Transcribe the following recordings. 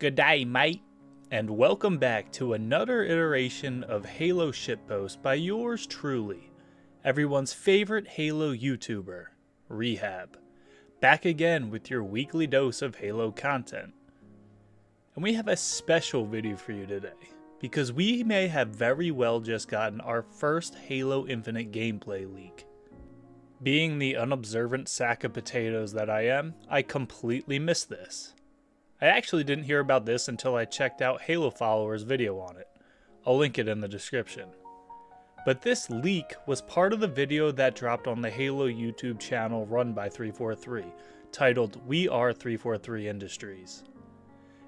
Good day, mate, and welcome back to another iteration of Halo Shitpost by yours truly, everyone's favorite Halo YouTuber, Rehab. Back again with your weekly dose of Halo content. And we have a special video for you today, because we may have very well just gotten our first Halo Infinite gameplay leak. Being the unobservant sack of potatoes that I am, I completely missed this. I actually didn't hear about this until I checked out Halo Follower's video on it. I'll link it in the description. But this leak was part of the video that dropped on the Halo YouTube channel run by 343, titled We Are 343 Industries.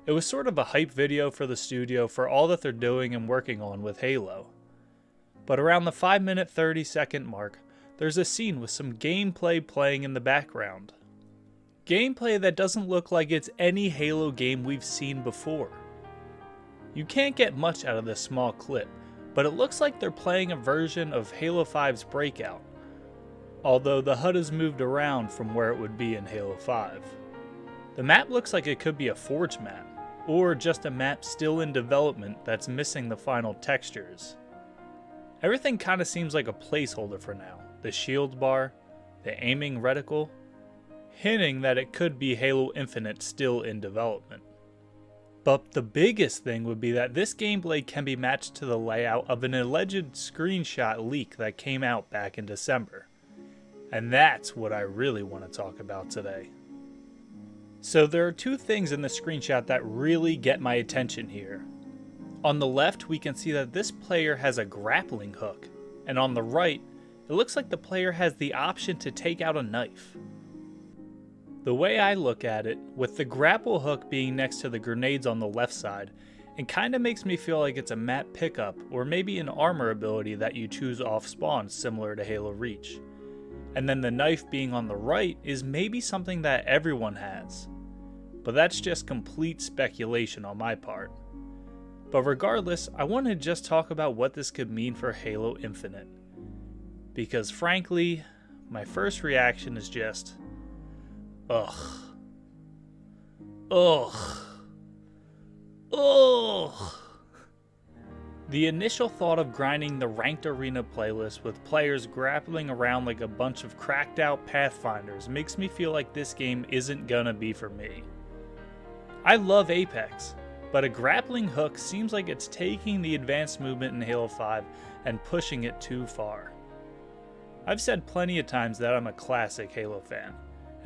It was sort of a hype video for the studio for all that they're doing and working on with Halo. But around the 5 minute 30 second mark, there's a scene with some gameplay playing in the background. Gameplay that doesn't look like it's any Halo game we've seen before. You can't get much out of this small clip, but it looks like they're playing a version of Halo 5's Breakout, although the HUD has moved around from where it would be in Halo 5. The map looks like it could be a Forge map, or just a map still in development that's missing the final textures. Everything kinda seems like a placeholder for now the shield bar, the aiming reticle, hinting that it could be Halo Infinite still in development. But the biggest thing would be that this gameplay can be matched to the layout of an alleged screenshot leak that came out back in December. And that's what I really want to talk about today. So there are two things in the screenshot that really get my attention here. On the left, we can see that this player has a grappling hook, and on the right, it looks like the player has the option to take out a knife. The way I look at it, with the grapple hook being next to the grenades on the left side, it kinda makes me feel like it's a map pickup or maybe an armor ability that you choose off spawn similar to Halo Reach. And then the knife being on the right is maybe something that everyone has. But that's just complete speculation on my part. But regardless, I want to just talk about what this could mean for Halo Infinite because frankly, my first reaction is just, ugh. Ugh. Ugh. The initial thought of grinding the ranked arena playlist with players grappling around like a bunch of cracked out Pathfinders makes me feel like this game isn't gonna be for me. I love Apex, but a grappling hook seems like it's taking the advanced movement in Halo 5 and pushing it too far. I've said plenty of times that I'm a classic Halo fan,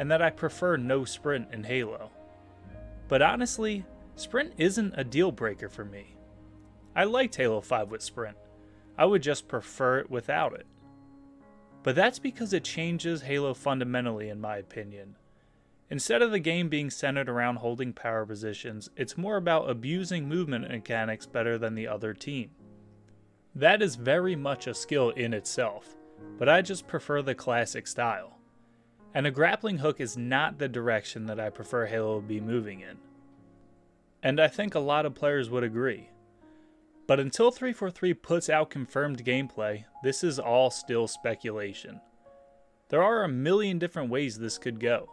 and that I prefer no sprint in Halo. But honestly, sprint isn't a deal breaker for me. I liked Halo 5 with sprint, I would just prefer it without it. But that's because it changes Halo fundamentally, in my opinion. Instead of the game being centered around holding power positions, it's more about abusing movement mechanics better than the other team. That is very much a skill in itself, but I just prefer the classic style. And a grappling hook is not the direction that I prefer Halo to be moving in. And I think a lot of players would agree. But until 343 puts out confirmed gameplay, this is all still speculation. There are a million different ways this could go.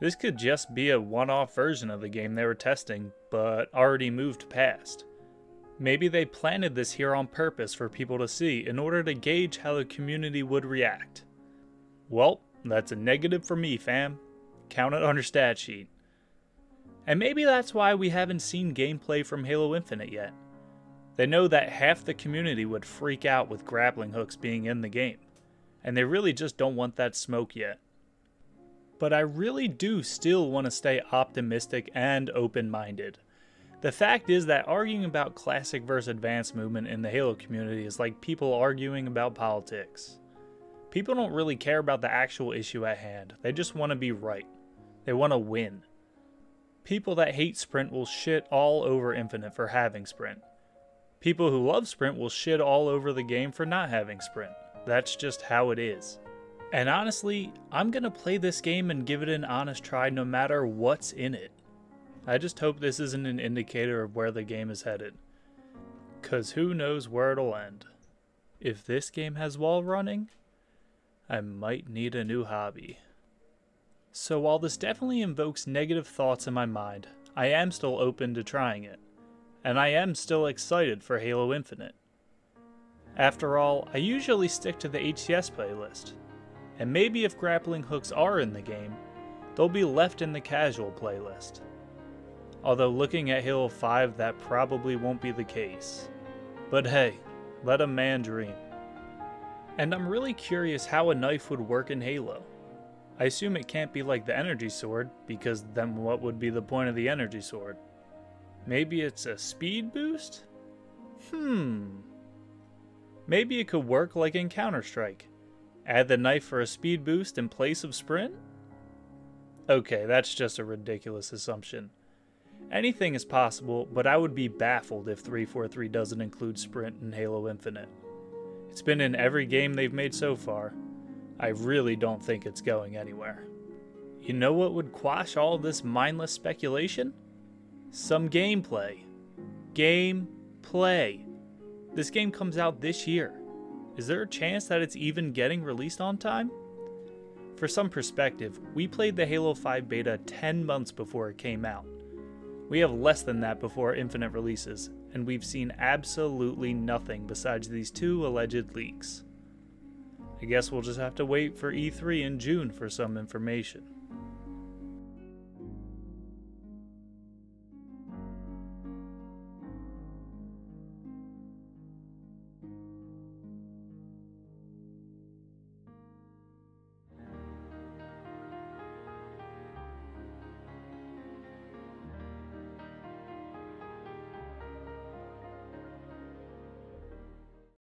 This could just be a one off version of the game they were testing, but already moved past. Maybe they planted this here on purpose for people to see in order to gauge how the community would react. Well, that's a negative for me, fam. Count it on your stat sheet. And maybe that's why we haven't seen gameplay from Halo Infinite yet. They know that half the community would freak out with grappling hooks being in the game, and they really just don't want that smoke yet. But I really do still want to stay optimistic and open minded. The fact is that arguing about classic versus advanced movement in the Halo community is like people arguing about politics. People don't really care about the actual issue at hand, they just want to be right. They want to win. People that hate Sprint will shit all over Infinite for having Sprint. People who love Sprint will shit all over the game for not having Sprint. That's just how it is. And honestly, I'm gonna play this game and give it an honest try no matter what's in it. I just hope this isn't an indicator of where the game is headed. Cause who knows where it'll end. If this game has wall running, I might need a new hobby. So while this definitely invokes negative thoughts in my mind, I am still open to trying it, and I am still excited for Halo Infinite. After all, I usually stick to the HCS playlist, and maybe if grappling hooks are in the game, they'll be left in the casual playlist. Although looking at Halo 5, that probably won't be the case. But hey, let a man dream. And I'm really curious how a knife would work in Halo. I assume it can't be like the energy sword, because then what would be the point of the energy sword? Maybe it's a speed boost? Hmm. Maybe it could work like in Counter Strike. Add the knife for a speed boost in place of sprint? Okay, that's just a ridiculous assumption. Anything is possible, but I would be baffled if 343 doesn't include sprint in Halo Infinite. It's been in every game they've made so far. I really don't think it's going anywhere. You know what would quash all this mindless speculation? Some gameplay. Game play. This game comes out this year. Is there a chance that it's even getting released on time? For some perspective, we played the Halo 5 beta 10 months before it came out. We have less than that before Infinite releases, and we've seen absolutely nothing besides these two alleged leaks. I guess we'll just have to wait for E3 in June for some information.